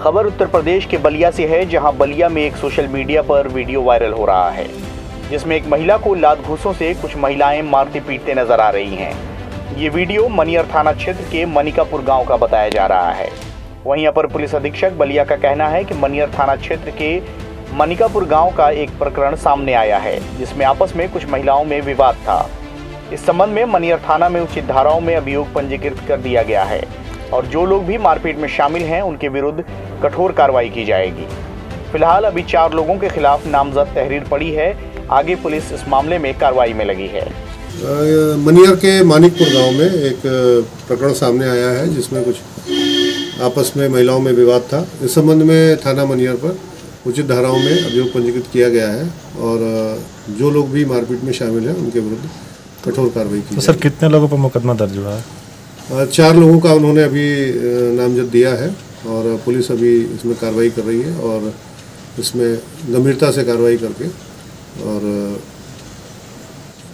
खबर उत्तर प्रदेश के बलिया से है, जहाँ बलिया में एक सोशल मीडिया पर वीडियो वायरल हो रहा है, जिसमें एक महिला को लात घूसों से कुछ महिलाएँ मारते पीटते नज़र आ रही हैं। ये वीडियो मनियर थाना क्षेत्र के मनिकापुर गाँव का बताया जा रहा है। वहीं अपर पुलिस अधीक्षक बलिया का कहना है कि मनियर थाना क्षेत्र के मनिकापुर गाँव का एक प्रकरण सामने आया है, जिसमें आपस में कुछ महिलाओं में विवाद था। इस संबंध में मनियर थाना में उचित धाराओं में अभियोग पंजीकृत कर दिया गया है। और जो लोग भी मारपीट में शामिल हैं उनके विरुद्ध कठोर कार्रवाई की जाएगी। फ़िलहाल अभी चार लोगों के खिलाफ नामजद तहरीर पड़ी है। आगे पुलिस इस मामले में कार्रवाई में लगी है। मनियर के मानिकपुर गाँव में एक प्रकरण सामने आया है जिसमें कुछ आपस में महिलाओं में विवाद था। इस संबंध में थाना मनियर पर उचित धाराओं में अभियोग पंजीकृत किया गया है और जो लोग भी मारपीट में शामिल हैं उनके विरुद्ध कठोर कार्रवाई की तो सर कितने लोगों पर मुकदमा दर्ज हुआ है? चार लोगों का उन्होंने अभी नामजद दिया है और पुलिस अभी इसमें कार्रवाई कर रही है और इसमें गंभीरता से कार्रवाई करके और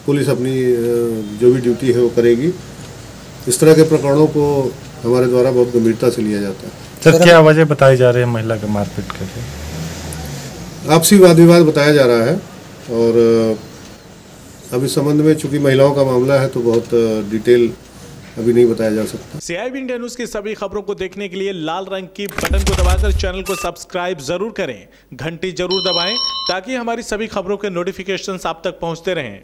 पुलिस अपनी जो भी ड्यूटी है वो करेगी। इस तरह के प्रकरणों को हमारे द्वारा बहुत गंभीरता से लिया जाता है। सर क्या वजह बताई जा रही है महिला के मारपीट के लिए? आपसी वाद विवाद बताया जा रहा है और अब इस संबंध में चूँकि महिलाओं का मामला है तो बहुत डिटेल अभी नहीं बताया जा सकता। सीआईबी इंडिया न्यूज़ की सभी खबरों को देखने के लिए लाल रंग की बटन को दबाकर चैनल को सब्सक्राइब ज़रूर करें। घंटी ज़रूर दबाएँ ताकि हमारी सभी खबरों के नोटिफिकेशन आप तक पहुँचते रहें।